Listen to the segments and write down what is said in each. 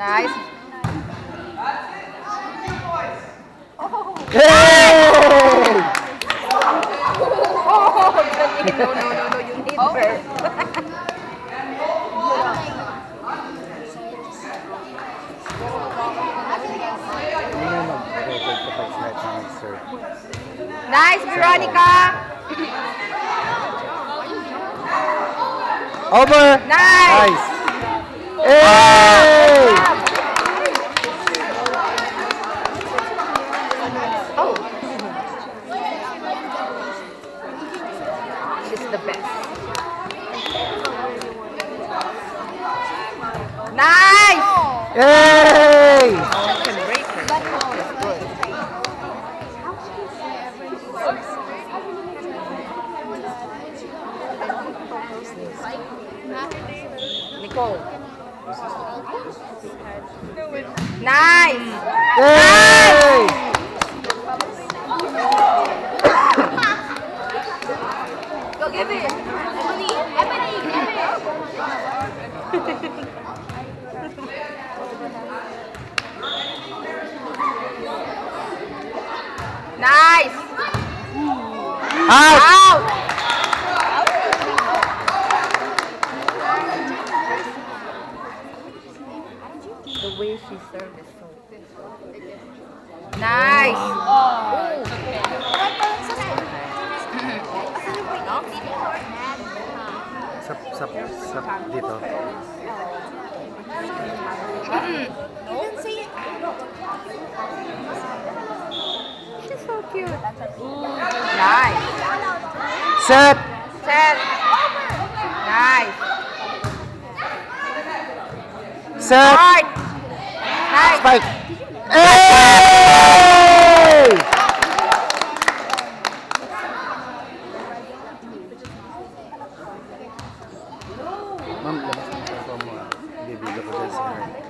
Nice. Yay! Oh, no, no, no, no, you hit her. Hindi na mag-record kapag sa time. Nice, Veronica. Over! Nice. Nice! Hey! Oh. She's the best. Nice. Yay! Can break her. That's good. Nicole. Nice. Yay! Go nice. Out! Out. The way she served is so Nice. Sa, sa, sa, dito. She's cute. Nice. Set! Set. Nice. Set! Nice. Spike! Hey! Ah.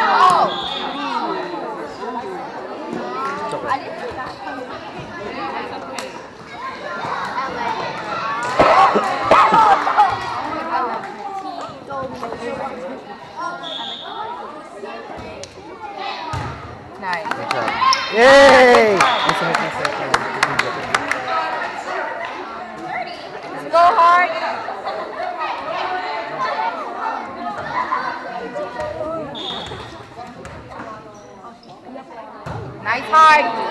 Yay! Go hard. Nice hard.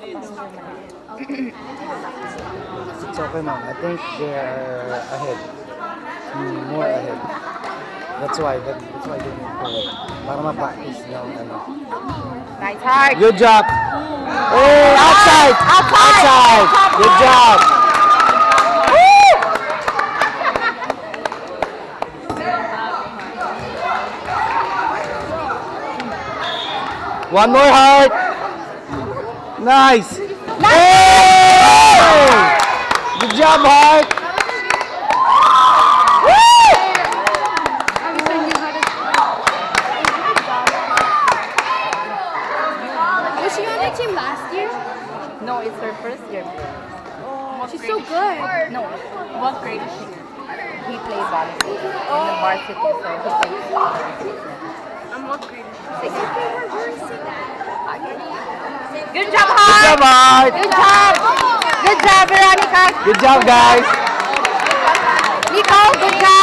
It's okay, ma'am. I think they are ahead. Mm, more ahead. That's why. That, that's why they need to Para ma-practice ng ano. Nice hard. Good job! Hey, outside! Outside! Outside! Good job! One more heart! Nice! Hey! Good job, Hart! Was she on the team last year? No, it's her first year. She's so good. No. What grade is she? He plays volleyball in the varsity, so he plays. I'm what grade? Sixth. Good job, Hart. Good job, Hart. Good job. Good job, Veronica. Good job, guys. Nico, good job.